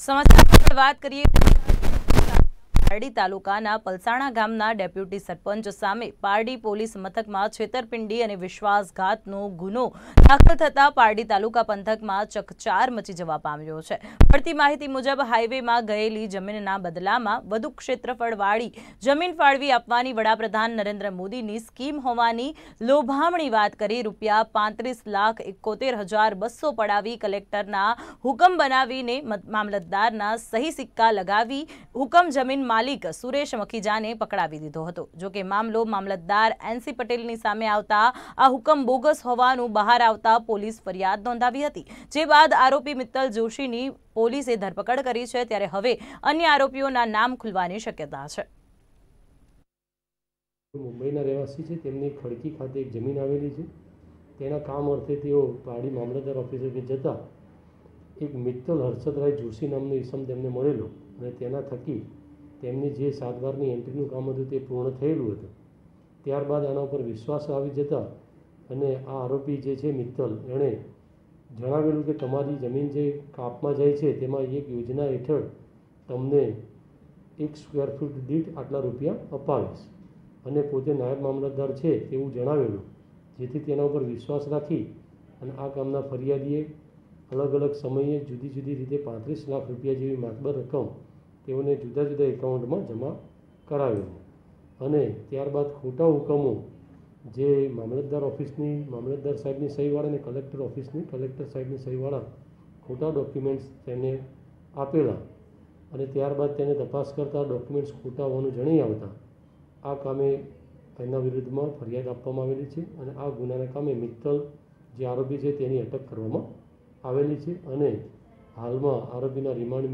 સમાચાર વાત કરીએ. પારડી તાલુકાના પલસાણા ગામના ડેપ્યુટી સરપંચ સામે પારડી પોલીસ મથકમાં છેતરપિંડી અને વિશ્વાસઘાતનો ગુનો દાખલ થતા પારડી તાલુકા પંથકમાં ચકચાર મચી જવા પામ્યો છે. મળતી માહિતી મુજબ હાઈવેમાં ગયેલી જમીનના બદલામાં વધુ ક્ષેત્રફળવાળી જમીન ફાળવી આપવાની વડાપ્રધાન નરેન્દ્ર મોદીની સ્કીમ હોવાની લોભામણી વાત કરી રૂપિયા પાંત્રીસ લાખ એકોતેર હજાર બસો પડાવી કલેક્ટરના હુકમ બનાવીને મામલતદારના સહી સિક્કા લગાવી હુકમ જમીન માલિક સુરેશ મખીજાને પકડાવી દીધો હતો. જો કે મામલો મામલતદાર એનસી પટેલની સામે આવતા આ હુકમ બોગસ હોવાનું બહાર આવતા પોલીસ ફરિયાદ નોંધાવી હતી. જે બાદ આરોપી મિત્તલ જોશીની પોલીસે ધરપકડ કરી છે ત્યારે હવે અન્ય આરોપીઓના નામ ખુલવાની શક્યતા છે. મુંબઈના રહેવાસી છે. તેમની ખડકી ખાતે એક જમીન આવેલી છે. તેના કામ અર્થે તેઓ પાડી મામલતદાર ઓફિસેથી જતા એક મિત્તલ હર્ષદરાય જોશી નામનો ઈસમ તેમને મળેલો અને તેના થકી તેમની જે સાત બારની એન્ટ્રીનું કામ હતું તે પૂર્ણ થયેલું હતું. ત્યારબાદ આના ઉપર વિશ્વાસ આવી જતા અને આ આરોપી જે છે મિત્તલ, એણે જણાવેલું કે તમારી જમીન જે કાપમાં જાય છે તેમાં એક યોજના હેઠળ તમને એક સ્ક્વેર ફૂટ દીઠ આટલા રૂપિયા અપાવીશ. અને પોતે નાયબ મામલતદાર છે તેવું જણાવેલું, જેથી તેના ઉપર વિશ્વાસ રાખી અને આ કામના ફરિયાદીએ અલગ અલગ સમયે જુદી જુદી રીતે પાંત્રીસ લાખ રૂપિયા જેવી માતબર રકમ તેઓને જુદા જુદા એકાઉન્ટમાં જમા કરાવ્યું. અને ત્યારબાદ ખોટા હુકમો જે મામલતદાર ઓફિસની, મામલતદાર સાહેબની સહીવાળા અને કલેક્ટર ઓફિસની, કલેક્ટર સાહેબની સહીવાળા ખોટા ડોક્યુમેન્ટ્સ તેને આપેલા અને ત્યારબાદ તેને તપાસ કરતા ડોક્યુમેન્ટ્સ ખોટા હોવાનું જણાઈ આવતા, આ કામે એના વિરુદ્ધમાં ફરિયાદ આપવામાં આવેલી છે અને આ ગુનાના કામે મિત્તલ જે આરોપી છે તેની અટક કરવામાં આવેલી છે અને હાલમાં આરોપીના રિમાન્ડ